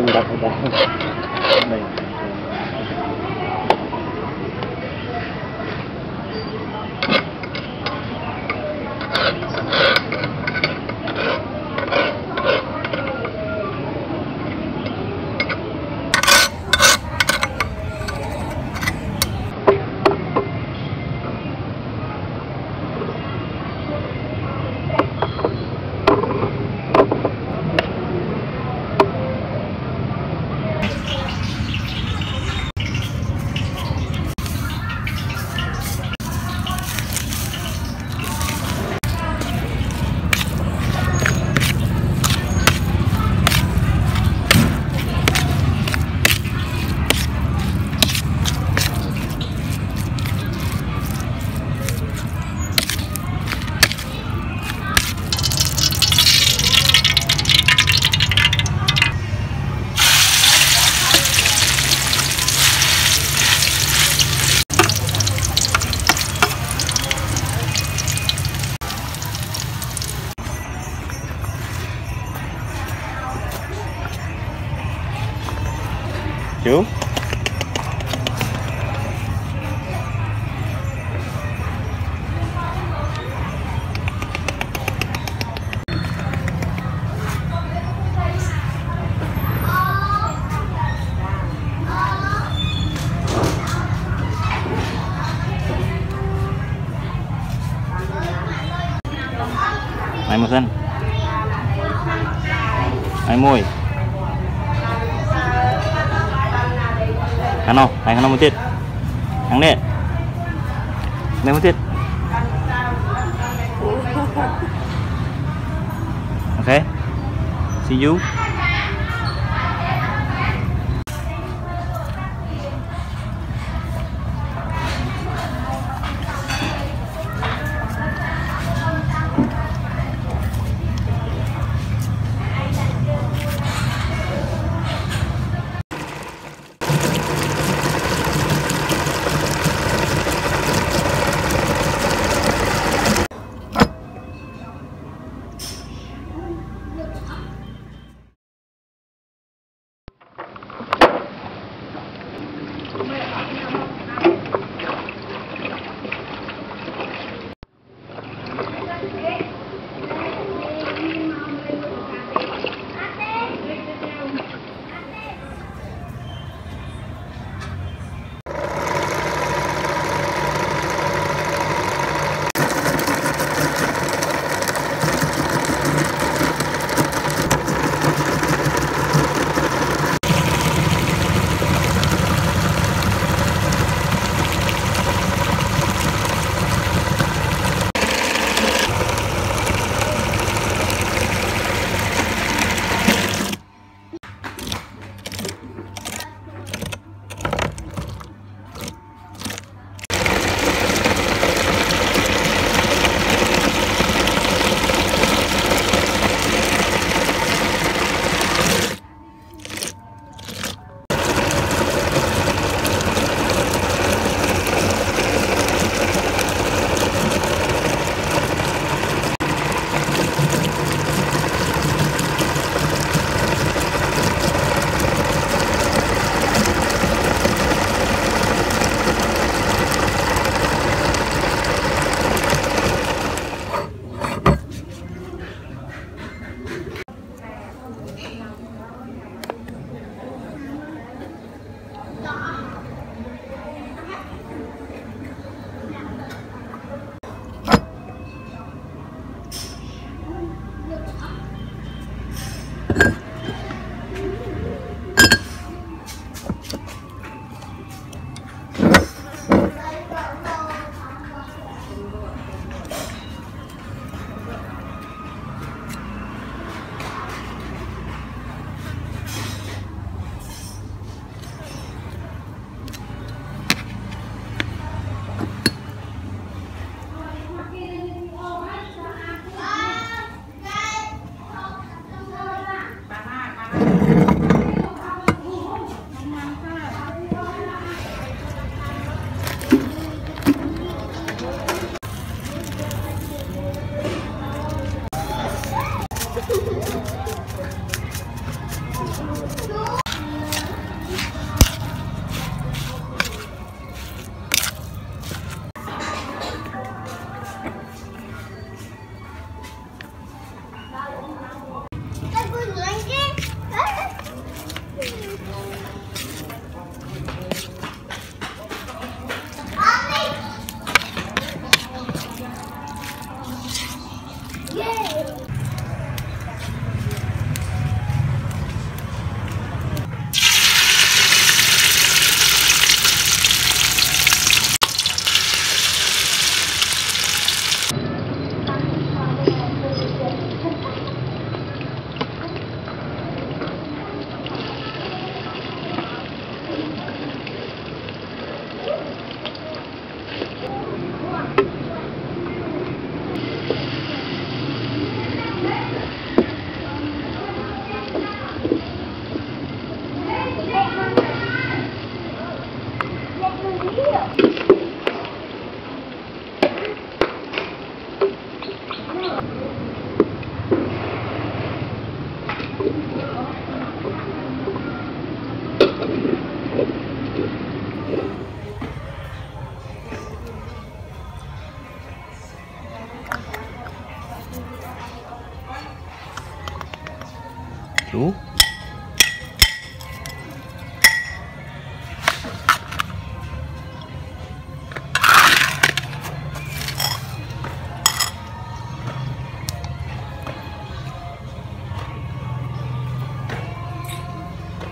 Anda. Một dân này môi. Hai khăn nào một tiết. Ang net. Ano một tiết. Ok. See you.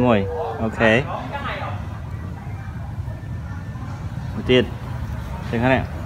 mùi ok. Một tiết Đừng này.